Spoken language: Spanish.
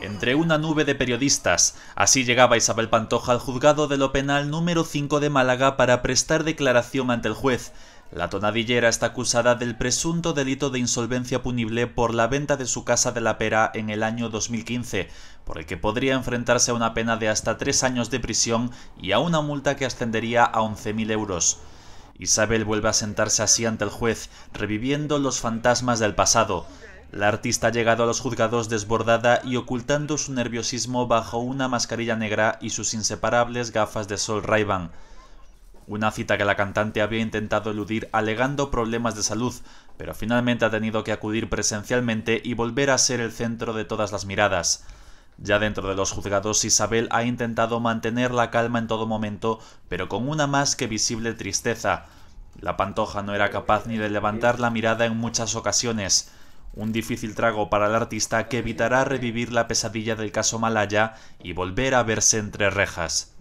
entre una nube de periodistas. Así llegaba Isabel Pantoja al juzgado de lo penal número 5 de Málaga para prestar declaración ante el juez. La tonadillera está acusada del presunto delito de insolvencia punible por la venta de su casa de la Pera en el año 2015, por el que podría enfrentarse a una pena de hasta tres años de prisión y a una multa que ascendería a 11.000 euros. Isabel vuelve a sentarse así ante el juez, reviviendo los fantasmas del pasado. La artista ha llegado a los juzgados desbordada y ocultando su nerviosismo bajo una mascarilla negra y sus inseparables gafas de sol ray Una cita que la cantante había intentado eludir alegando problemas de salud, pero finalmente ha tenido que acudir presencialmente y volver a ser el centro de todas las miradas. Ya dentro de los juzgados, Isabel ha intentado mantener la calma en todo momento, pero con una más que visible tristeza. La pantoja no era capaz ni de levantar la mirada en muchas ocasiones. Un difícil trago para el artista que evitará revivir la pesadilla del caso Malaya y volver a verse entre rejas.